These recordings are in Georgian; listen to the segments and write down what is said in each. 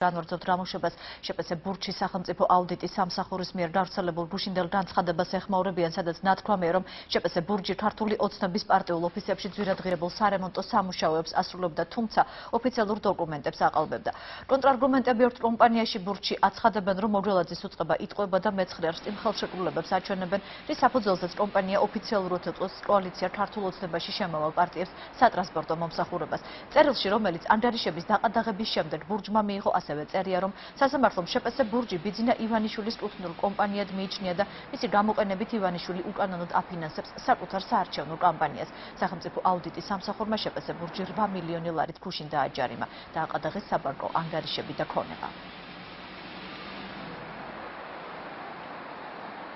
განვარძოთ რამუშებას შეპეცე ბურჩის სახელმწიფო აუდიტის სამსახურის მიერ გავრცელებულ გუშინდელ განცხადებას ეხმაურებიან, სადაც ნათქვამია, რომ შეპეცე ბურჯი ქართული ოცნების პარტიულ ოფისებში ძვირადღირებულ სარემონტო სამუშაოებს ასრულებდა, თუმცა ოფიციალურ დოკუმენტებს აყალბებდა. კონტრარგუმენტები ერთ კომპანიაში ბურჯი აცხადებენ, რომ მოგველაძის უწყება იტყვება და მეცხრე არ სტიმ ხელშეკრულებებს აჩვენებენ, რის საფუძველზეც კომპანია ოფიციალურად ეთყოს კოალიცია ქართულ ოცნებაში შემავალ პარტიებს სატრანსპორტო მომსახურებას. წერილში, რომელიც ანგარიშების დაყადაღების შემდეგ ბურჯმა მიიღო ასევე წერია, რომ სასამართლომ შეპესე ბურჯი ბიძინა ივანიშვილის კუთვნილ კომპანიად მიიჩნია და მისი გამოყენებით ივანიშვილი უკანონოდ აფინანსებს საკუთარ საარჩევნო კამპანიას. სახელმწიფო აუდიტის სამსახურმა შეპესე ბურჯი 8 მილიონი ლარით ქუშინ დააჯარიმა და აყადაღეს საბანკო ანგარიშები და ქონება.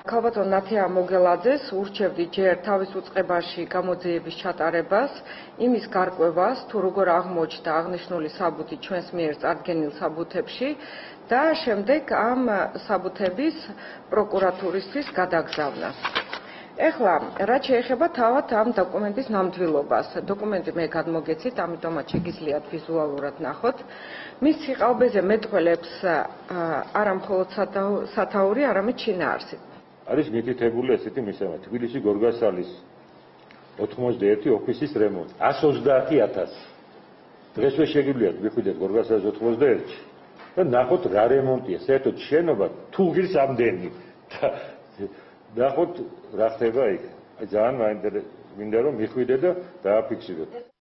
ქალბატონ ნათია მოგელაძეს ურჩევდი ჯერ თავის უწყებაში გამოძიების ჩატარებას, იმის გარკვევას, თუ როგორ აღმოჩნდა აღნიშნული საბუთი ჩვენს მიერ წარდგენილ საბუთებში და შემდეგ ამ საბუთების პროკურატურისთვის გადაგზავნას. ეხლა რა შეეხება თავად ამ დოკუმენტის ნამდვილობას? დოკუმენტი მე გადმოგეცით, ამიტომაც შეგიძლიათ ვიზუალურად ნახოთ. მის სიყალბეზე მეტყველებს არა მხოლოდ სათაური, არამედ შინაარსი. არის მითითებული ესეთი მისება თბილისი გორგასალის 91 ოფისის რემონტი. 120000 დღესვე შეგიძლიათ მიხვიდეთ გორგასალის 91-ში და ნახოთ რა რემონტია საერთოდ შენობა თუ ღირს ამდენი ნახოთ რა ხდება იქ. აი ძალიან მაინტერესებს მინდა რომ მიხვიდეთ და დააფიქსიროთ